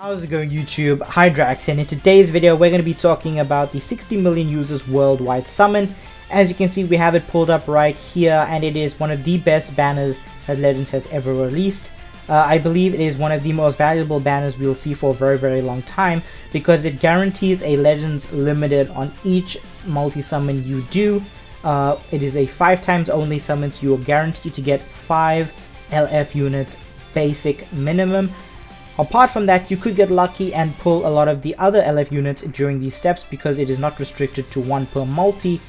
How's it going YouTube? Hydrax and in today's video we're going to be talking about the 60 million users worldwide summon. As you can see we have it pulled up right here and it is one of the best banners that Legends has ever released. Uh, I believe it is one of the most valuable banners we'll see for a very very long time because it guarantees a Legends limited on each multi-summon you do. Uh, it is a 5 times only summon so you are guaranteed to get 5 LF units basic minimum Apart from that, you could get lucky and pull a lot of the other LF units during these steps because it is not restricted to one per multi.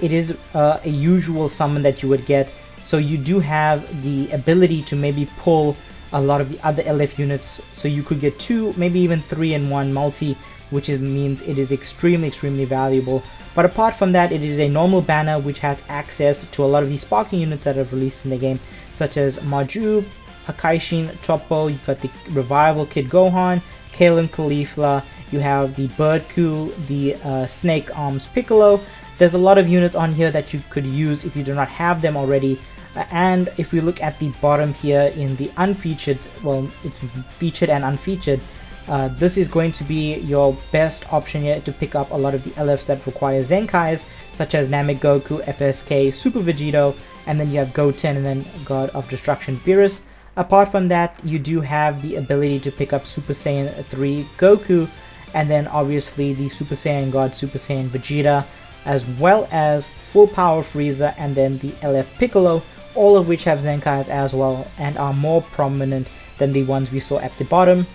It is uh, a usual summon that you would get, so you do have the ability to maybe pull a lot of the other LF units, so you could get two, maybe even three in one multi, which is, means it is extremely, extremely valuable. But apart from that, it is a normal banner which has access to a lot of the sparking units that have released in the game, such as Maju, Hakaishin, Toppo, you've got the Revival Kid Gohan, Kalen Caulifla, you have the Birdku, the uh, Snake Arms Piccolo. There's a lot of units on here that you could use if you do not have them already. Uh, and if we look at the bottom here in the unfeatured, well, it's featured and unfeatured, uh, this is going to be your best option here to pick up a lot of the LFs that require Zenkais, such as Namek Goku, FSK, Super Vegito, and then you have Goten and then God of Destruction Beerus. Apart from that, you do have the ability to pick up Super Saiyan 3 Goku, and then obviously the Super Saiyan God Super Saiyan Vegeta, as well as Full Power Frieza and then the LF Piccolo, all of which have Zenkais as well and are more prominent than the ones we saw at the bottom.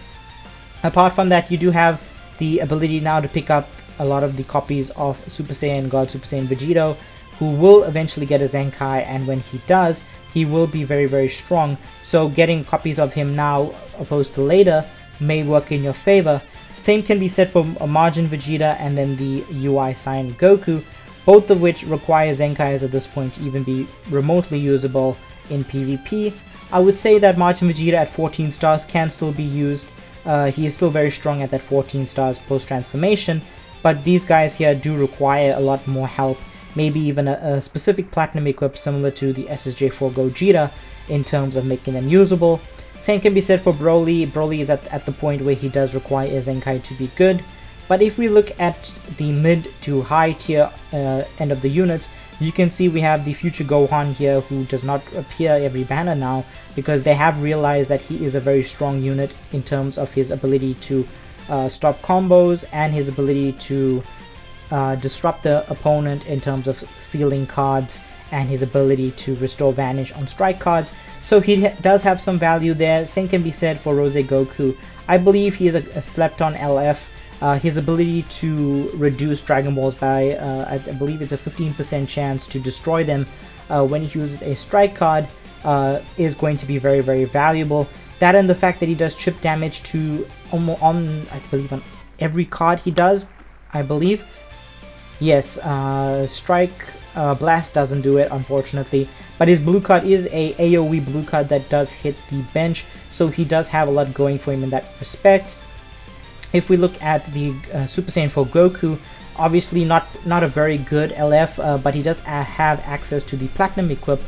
Apart from that, you do have the ability now to pick up a lot of the copies of Super Saiyan God Super Saiyan Vegito, who will eventually get a Zenkai, and when he does, he will be very very strong so getting copies of him now opposed to later may work in your favor same can be said for a Majin Vegeta and then the UI Saiyan Goku both of which require Zenkais at this point to even be remotely usable in PvP. I would say that Majin Vegeta at 14 stars can still be used. Uh, he is still very strong at that 14 stars post transformation, but these guys here do require a lot more help maybe even a, a specific platinum equip similar to the SSJ4 Gogeta in terms of making them usable. Same can be said for Broly. Broly is at, at the point where he does require a Zenkai to be good. But if we look at the mid to high tier uh, end of the units, you can see we have the future Gohan here who does not appear every banner now because they have realized that he is a very strong unit in terms of his ability to uh, stop combos and his ability to uh, disrupt the opponent in terms of sealing cards and his ability to restore vanish on strike cards. So he does have some value there. Same can be said for Rose Goku. I believe he is a, a slept on LF. Uh, his ability to reduce Dragon Balls by, uh, I, I, believe it's a 15% chance to destroy them uh, when he uses a strike card uh, is going to be very, very valuable. That and the fact that he does chip damage to almost on, I believe, on every card he does, I believe. Yes, uh, Strike uh, Blast doesn't do it, unfortunately. But his blue card is a AoE blue card that does hit the bench, so he does have a lot going for him in that respect. If we look at the uh, Super Saiyan 4 Goku, obviously not not a very good LF, uh, but he does have access to the Platinum equip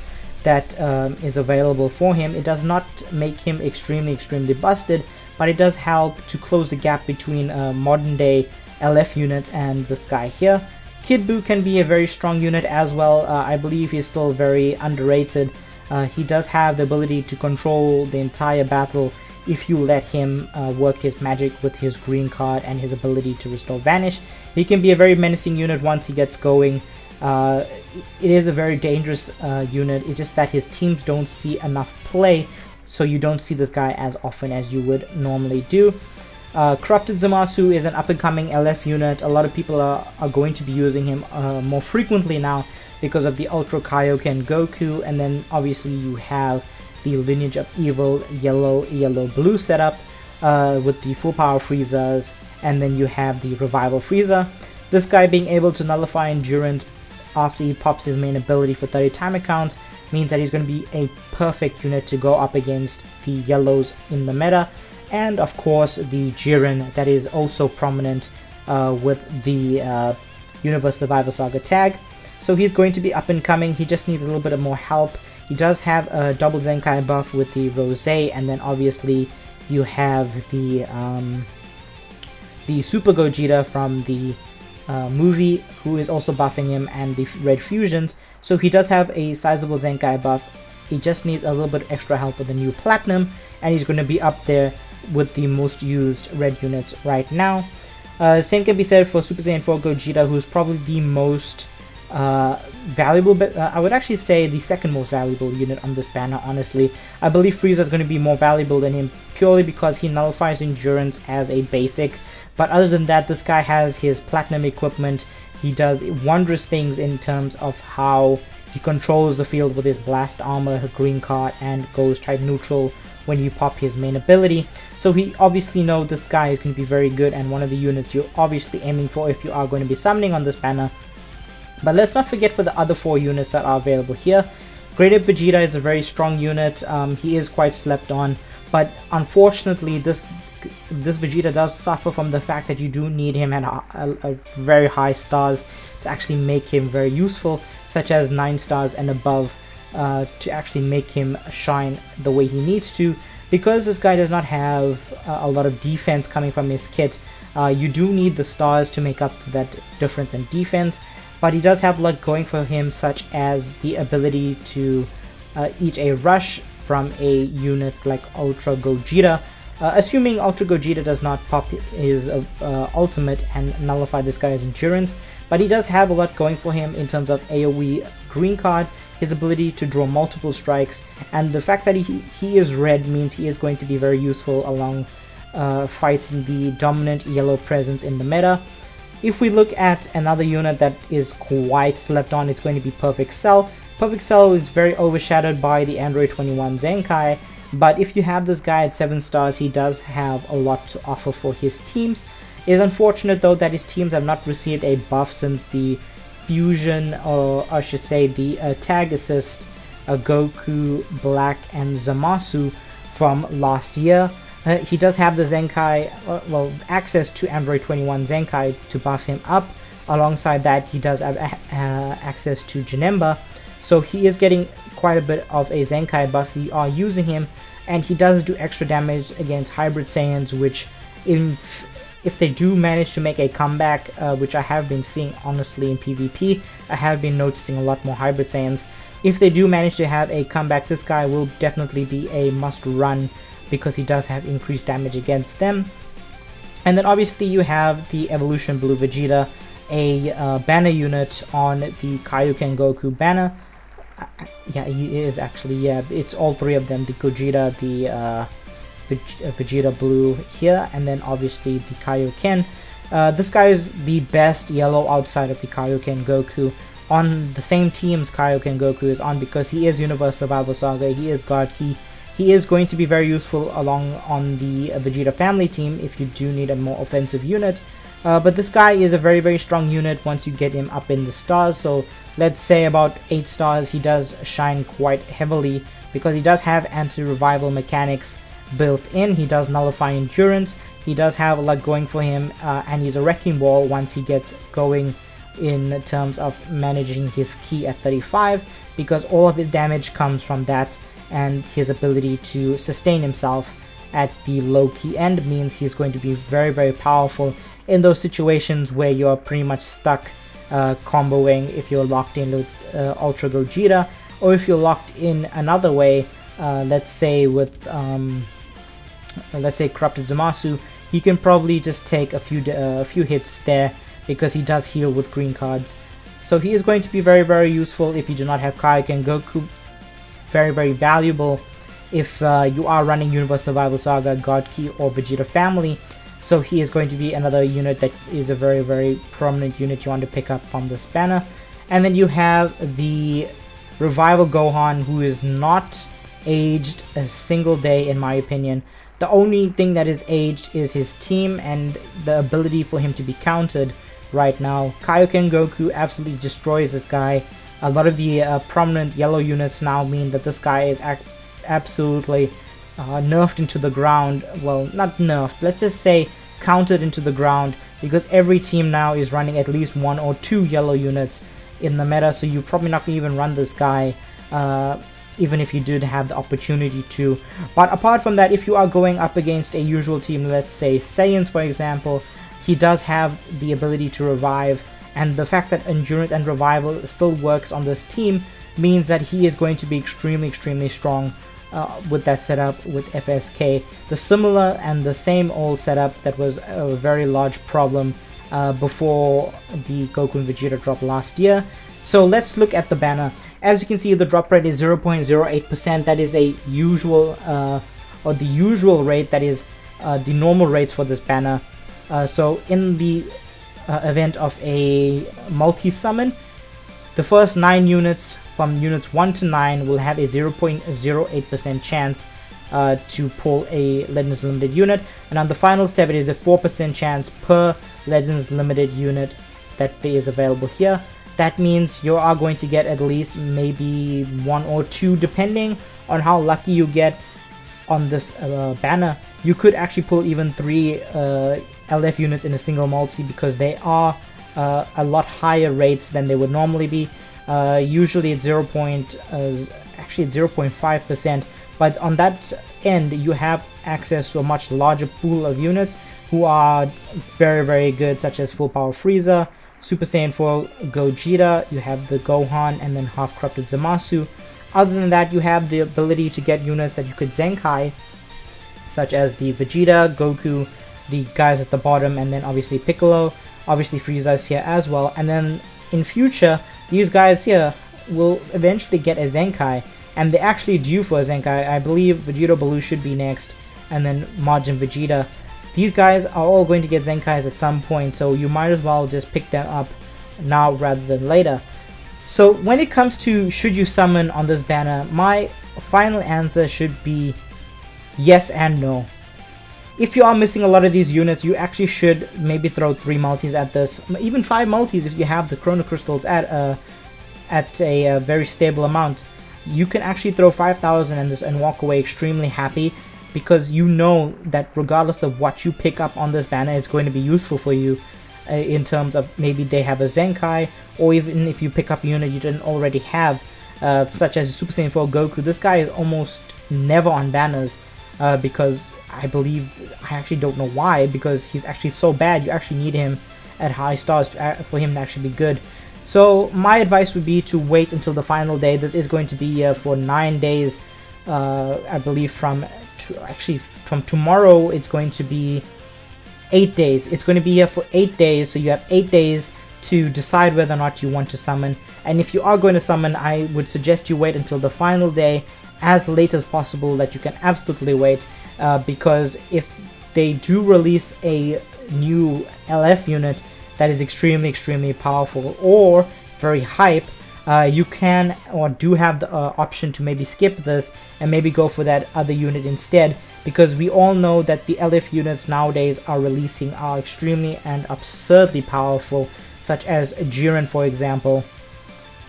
that um, is available for him. It does not make him extremely, extremely busted, but it does help to close the gap between uh, modern day LF units and this guy here. Kid Buu can be a very strong unit as well. Uh, I believe he's still very underrated. Uh, he does have the ability to control the entire battle if you let him uh, work his magic with his green card and his ability to restore vanish. He can be a very menacing unit once he gets going. Uh, it is a very dangerous uh, unit, it's just that his teams don't see enough play, so you don't see this guy as often as you would normally do. Uh, Corrupted Zamasu is an up-and-coming LF unit. A lot of people are, are going to be using him uh, more frequently now because of the Ultra Kaioken Goku, and then obviously you have the Lineage of Evil yellow, yellow, blue setup uh, with the full power Friezas, and then you have the Revival Frieza. This guy being able to nullify Endurance after he pops his main ability for 30 time accounts means that he's going to be a perfect unit to go up against the yellows in the meta and of course the Jiren that is also prominent uh, with the uh, Universe Survival Saga tag. So he's going to be up and coming, he just needs a little bit of more help. He does have a double Zenkai buff with the Rose and then obviously you have the um, the Super Gogeta from the uh, movie, who is also buffing him, and the Red Fusions. So he does have a sizable Zenkai buff. He just needs a little bit extra help with the new Platinum, and he's going to be up there with the most used red units right now. Uh, same can be said for Super Saiyan 4 Gogeta, who's probably the most uh, valuable, but uh, I would actually say the second most valuable unit on this banner, honestly. I believe Frieza is going to be more valuable than him purely because he nullifies endurance as a basic. But other than that, this guy has his platinum equipment. He does wondrous things in terms of how he controls the field with his blast armor, green card, and goes type neutral when you pop his main ability. So he obviously know this guy is going to be very good and one of the units you're obviously aiming for if you are going to be summoning on this banner. But let's not forget for the other four units that are available here. Great Ape Vegeta is a very strong unit. Um, he is quite slept on, but unfortunately this this Vegeta does suffer from the fact that you do need him at a, a, a very high stars to actually make him very useful, such as 9 stars and above, uh, to actually make him shine the way he needs to. Because this guy does not have uh, a lot of defense coming from his kit, uh, you do need the stars to make up for that difference in defense, but he does have luck going for him, such as the ability to uh, eat a rush from a unit like Ultra Gogeta, uh, assuming Ultra Gogeta does not pop his ultimate and nullify this guy's endurance, but he does have a lot going for him in terms of AoE green card, his ability to draw multiple strikes, and the fact that he, he is red means he is going to be very useful along uh, fighting the dominant yellow presence in the meta. If we look at another unit that is quite slept on, it's going to be Perfect Cell. Perfect Cell is very overshadowed by the Android 21 Zenkai, but if you have this guy at 7 stars, he does have a lot to offer for his teams. It is unfortunate though that his teams have not received a buff since the fusion, or I should say the uh, tag assist uh, Goku, Black, and Zamasu from last year. Uh, he does have the Zenkai, uh, well, access to Android 21 Zenkai to buff him up. Alongside that, he does have uh, access to Janemba, so he is getting quite a bit of a Zenkai buff. We are using him, and he does do extra damage against Hybrid Saiyans, which if if they do manage to make a comeback, uh, which I have been seeing honestly in PvP, I have been noticing a lot more Hybrid Saiyans. If they do manage to have a comeback, this guy will definitely be a must run because he does have increased damage against them. And then obviously you have the Evolution Blue Vegeta, a uh, banner unit on the Kaioken Goku banner. Uh, yeah, he is actually, yeah, it's all three of them, the Gogeta, the uh, uh Vegeta Blue here, and then obviously the Kaioken. Uh, this guy is the best yellow outside of the Kaioken Goku. On the same teams Kaioken Goku is on because he is Universe Survival Saga, he is God Ki, he is going to be very useful along on the uh, Vegeta family team if you do need a more offensive unit. Uh, but this guy is a very very strong unit once you get him up in the stars. So let's say about 8 stars he does shine quite heavily because he does have anti-revival mechanics built in. He does nullify endurance. He does have a lot going for him uh, and he's a wrecking ball once he gets going in terms of managing his ki at 35 because all of his damage comes from that and his ability to sustain himself at the low ki end means he's going to be very very powerful in those situations where you're pretty much stuck uh, comboing if you're locked in with uh, Ultra Gogeta or if you're locked in another way uh, let's say with um, let's say Corrupted Zamasu he can probably just take a few uh, a few hits there because he does heal with green cards so he is going to be very very useful if you do not have Kaioken Goku very, very valuable if uh, you are running Universe Survival Saga, God Ki, or Vegeta Family. So he is going to be another unit that is a very, very prominent unit you want to pick up from this banner. And then you have the Revival Gohan, who is not aged a single day in my opinion. The only thing that is aged is his team and the ability for him to be counted right now. Kaioken Goku absolutely destroys this guy a lot of the uh, prominent yellow units now mean that this guy is absolutely uh, nerfed into the ground. Well, not nerfed, let's just say counted into the ground because every team now is running at least one or two yellow units in the meta, so you're probably not going to even run this guy uh, even if you did have the opportunity to. But apart from that, if you are going up against a usual team, let's say Saiyans for example, he does have the ability to revive, and the fact that endurance and revival still works on this team means that he is going to be extremely, extremely strong uh, with that setup with FSK. The similar and the same old setup that was a very large problem uh, before the Goku and Vegeta drop last year. So let's look at the banner. As you can see, the drop rate is 0.08%. That is a usual, uh, or the usual rate, that is uh, the normal rates for this banner. Uh, so in the uh, event of a multi-summon, the first 9 units from units 1 to 9 will have a 0.08% chance uh, to pull a Legends Limited unit, and on the final step it is a 4% chance per Legends Limited unit that is available here. That means you are going to get at least maybe one or two depending on how lucky you get on this uh, banner. You could actually pull even three uh, LF units in a single multi because they are uh, a lot higher rates than they would normally be. Uh, usually it's 0. Point, uh, actually it's 0.5 percent, but on that end you have access to a much larger pool of units who are very very good, such as Full Power Frieza, Super Saiyan 4 Gogeta, you have the Gohan, and then Half Corrupted Zamasu. Other than that, you have the ability to get units that you could Zenkai, such as the Vegeta, Goku, the guys at the bottom, and then obviously Piccolo. Obviously Frieza here as well. And then in future, these guys here will eventually get a Zenkai, and they're actually due for a Zenkai. I believe Vegito Blue should be next, and then Majin Vegeta. These guys are all going to get Zenkais at some point, so you might as well just pick them up now rather than later. So when it comes to should you summon on this banner, my final answer should be yes and no. If you are missing a lot of these units, you actually should maybe throw three multis at this, even five multis if you have the Chrono Crystals at a, at a, a very stable amount. You can actually throw 5,000 in this and walk away extremely happy because you know that regardless of what you pick up on this banner, it's going to be useful for you uh, in terms of maybe they have a Zenkai, or even if you pick up a unit you didn't already have, uh, such as Super Saiyan 4 Goku. This guy is almost never on banners uh, because I believe, I actually don't know why, because he's actually so bad, you actually need him at high stars to, uh, for him to actually be good. So my advice would be to wait until the final day. This is going to be uh, for 9 days, uh, I believe from, actually from tomorrow it's going to be 8 days. It's going to be here for 8 days, so you have 8 days to decide whether or not you want to summon. And if you are going to summon, I would suggest you wait until the final day as late as possible that you can absolutely wait uh, because if they do release a new LF unit that is extremely extremely powerful or very hype uh, you can or do have the uh, option to maybe skip this and maybe go for that other unit instead because we all know that the LF units nowadays are releasing are extremely and absurdly powerful such as Jiren for example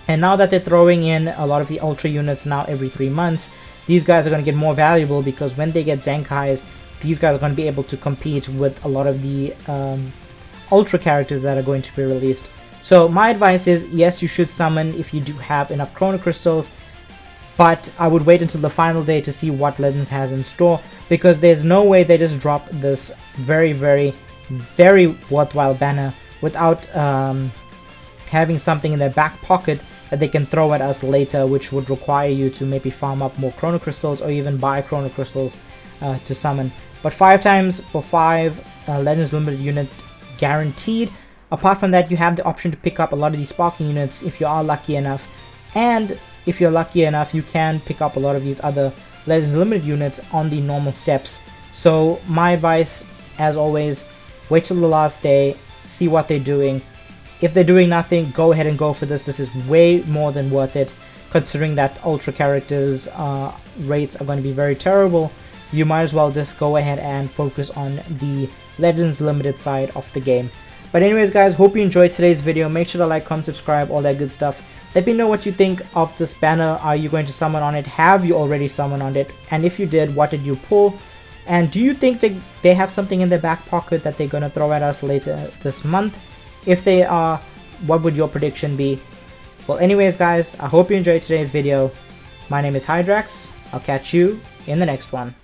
and now that they're throwing in a lot of the Ultra units now every 3 months, these guys are going to get more valuable because when they get Zenkais, these guys are going to be able to compete with a lot of the um, Ultra characters that are going to be released. So my advice is, yes, you should summon if you do have enough Chrono Crystals, but I would wait until the final day to see what Legends has in store because there's no way they just drop this very, very, very worthwhile banner without um, having something in their back pocket that they can throw at us later, which would require you to maybe farm up more Chrono Crystals or even buy Chrono Crystals uh, to summon. But 5 times for 5 uh, Legends Limited unit guaranteed. Apart from that, you have the option to pick up a lot of these sparking units if you are lucky enough. And if you're lucky enough, you can pick up a lot of these other Legends Limited units on the normal steps. So my advice, as always, wait till the last day, see what they're doing, if they're doing nothing, go ahead and go for this. This is way more than worth it, considering that Ultra characters uh, rates are going to be very terrible. You might as well just go ahead and focus on the Legends Limited side of the game. But anyways guys, hope you enjoyed today's video. Make sure to like, comment, subscribe, all that good stuff. Let me know what you think of this banner. Are you going to summon on it? Have you already summoned on it? And if you did, what did you pull? And do you think that they have something in their back pocket that they're going to throw at us later this month? If they are, what would your prediction be? Well, anyways, guys, I hope you enjoyed today's video. My name is Hydrax. I'll catch you in the next one.